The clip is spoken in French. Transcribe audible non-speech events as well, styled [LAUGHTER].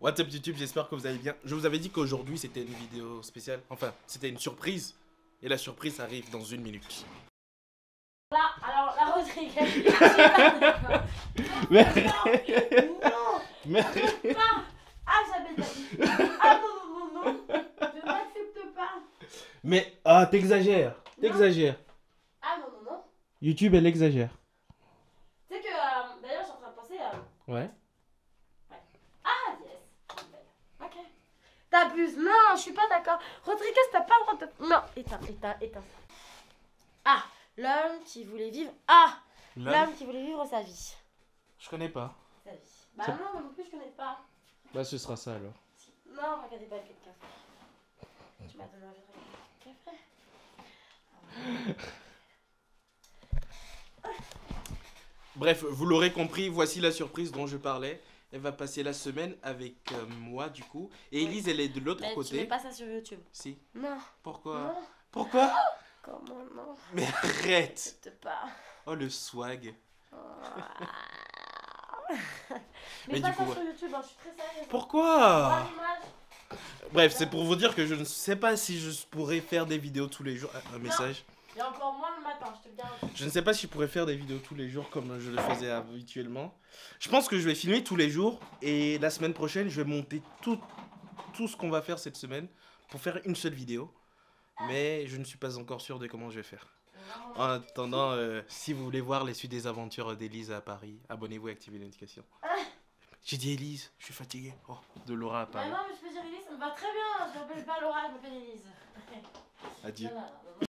What's up YouTube, j'espère que vous allez bien. Je vous avais dit qu'aujourd'hui c'était une vidéo spéciale. Enfin, c'était une surprise. Et la surprise arrive dans une minute. Là, alors la Rodrigue. [LAUGHS] Mais- Non, non, [LAUGHS] Mais... pas. Ah, j'avais dit. Ah non, non, non, non. Je n'accepte pas. Mais, ah, t'exagères. T'exagères. Ah non, non, non. YouTube, elle exagère. Tu sais que, euh, d'ailleurs, je suis en train de penser. euh, Ouais. T'abuses. Non, je suis pas d'accord. Rodriguez, t'as pas le droit de. Non, éteins, éteins, éteins. Ah, l'homme qui voulait vivre. Ah, l'homme qui voulait vivre sa vie. je connais pas. Sa vie. Bah Ça- non, moi non plus, je connais pas. Bah, ce sera ça alors. Si. Non, regardez pas le café. Tu m'as donné envie de regarder le café. [LAUGHS] Bref, vous l'aurez compris, voici la surprise dont je parlais. Elle va passer la semaine avec euh, moi du coup. Et Elise, elle est de l'autre Mais tu côté. mets pas ça sur YouTube. Si. Non. Pourquoi Non. Pourquoi Comment non Mais arrête pas. Oh, le swag. Mais, Mais pas du ça coup, sur YouTube, hein, je suis très sérieuse. Pourquoi. Bref, c'est pour vous dire que je ne sais pas si je pourrais faire des vidéos tous les jours. Un message. Et encore moins je te le garantis. Je ne sais pas si je pourrais faire des vidéos tous les jours comme je le faisais habituellement. Je pense que je vais filmer tous les jours et la semaine prochaine, je vais monter tout, tout ce qu'on va faire cette semaine pour faire une seule vidéo. Mais je ne suis pas encore sûr de comment je vais faire. En attendant, euh, si vous voulez voir les suites des aventures d'Élise à Paris, abonnez-vous et activez les notifications. J'ai dit Élise, je suis fatigué. Oh, de Laura à Bah Paris. non, mais je peux dire Elise, ça me va très bien. Je m'appelle pas Laura, je m'appelle Elise. Adieu. Non, non, non,